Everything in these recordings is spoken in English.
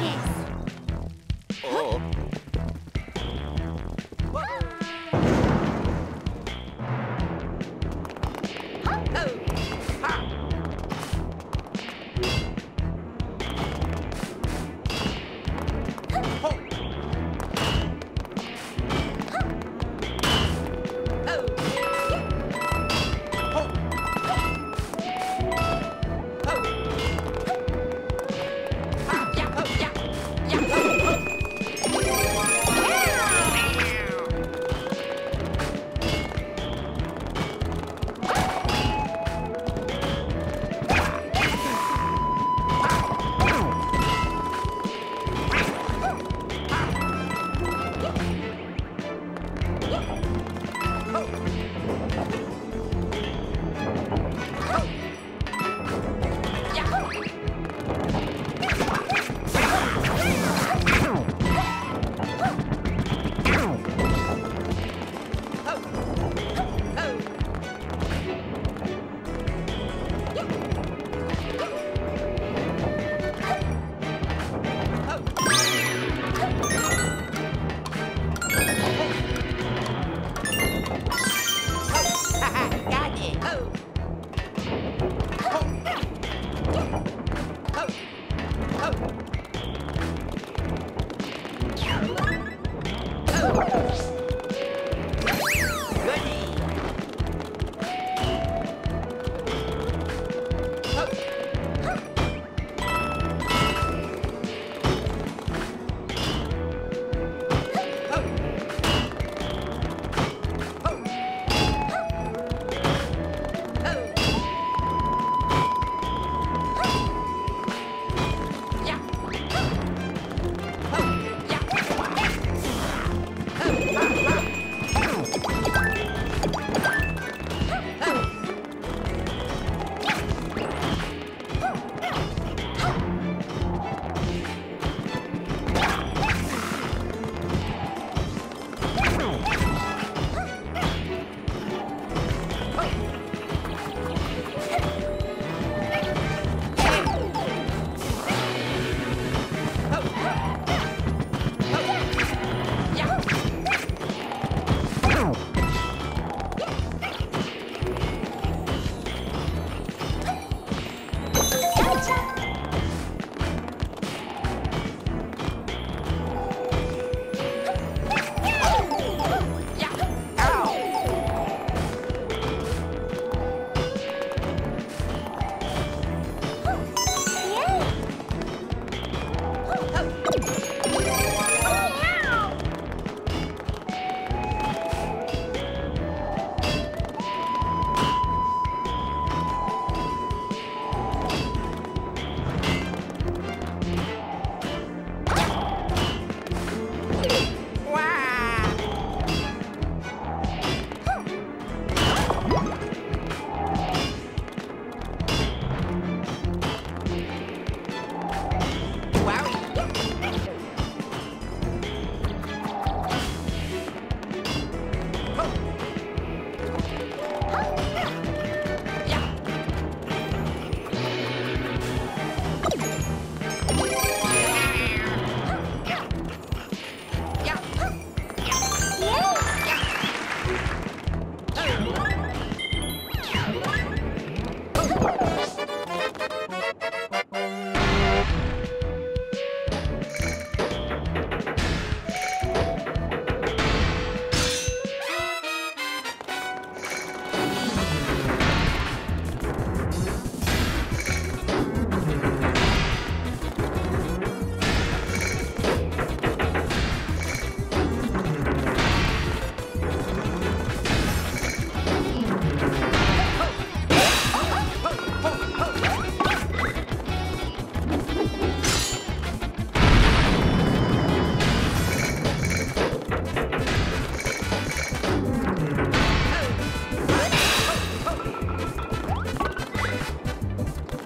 Yes.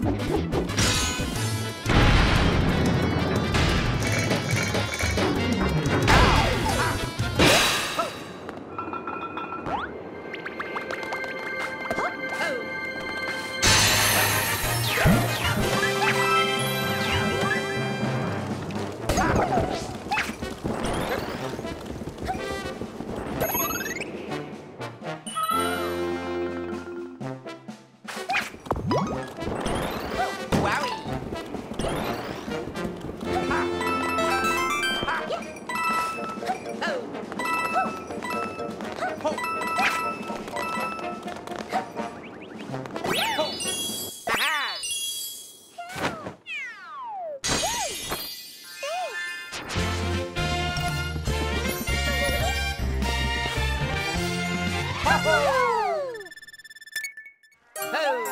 Okay. Hey!